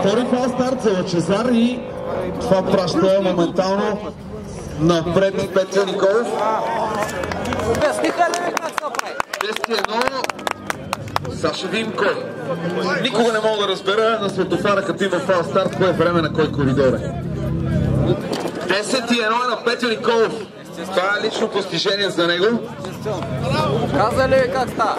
Втори фал старт за Лачезар и това праща моментално напред Петя Николов. Обясниха ли как се прави? 10-1, Саша Вим кой? Никога не мога да разбера на светофара, като има фал старт, кое е време на кой коридор е. 10 и е на Петя Николов. Това е лично постижение за него. Каза ли ви как става?